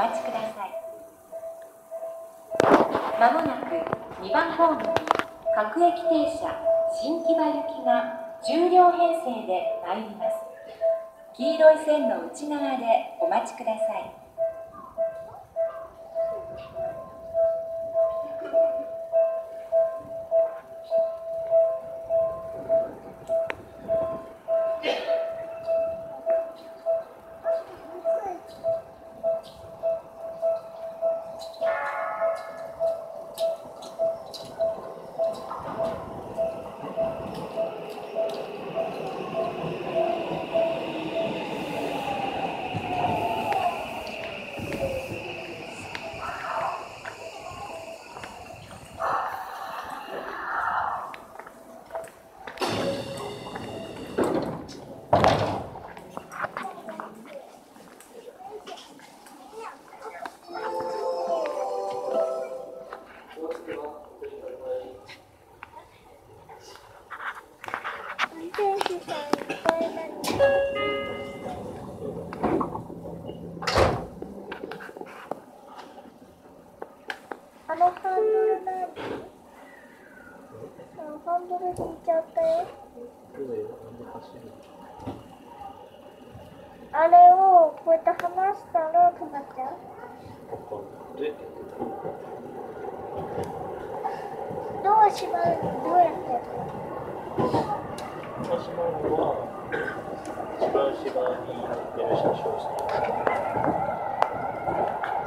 待ちください。まもなく2番ホームに各駅停車新木場行きが10両編成で参ります。黄色い線の内側でお待ちください。あのハンドル何あハンドル引いちゃったよ。あれをこうやって離したら止まっちゃうドア閉まるのどうやってやる私の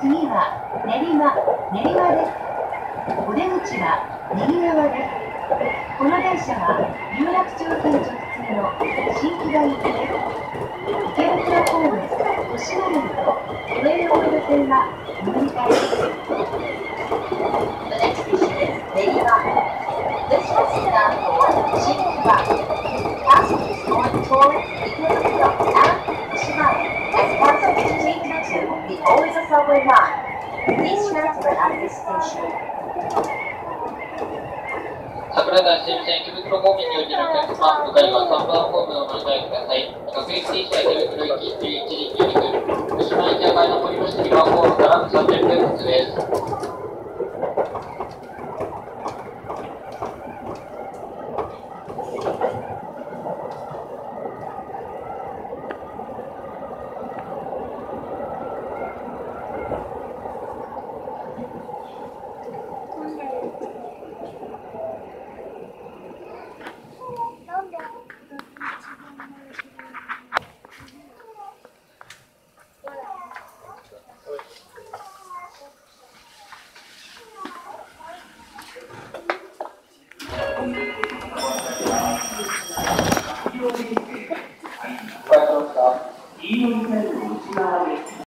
次は練馬練馬ですお出口は右側ですこの電車は有楽町線直通の新木場行きです。池袋方面豊島園と上野大江戸線は乗り換えです The next station is 練馬 This bus is bound for 新木場 Passengers going towards 池袋 and 豊島園 as part of the taken to on subway line. Please transfer at this station. 桜田新線池袋方面においてのお客様、向かいは3番ホームのお乗り換えください。各駅停車池袋行き11時入陸、福島駅上がりの堀越2番ホームから300分発です。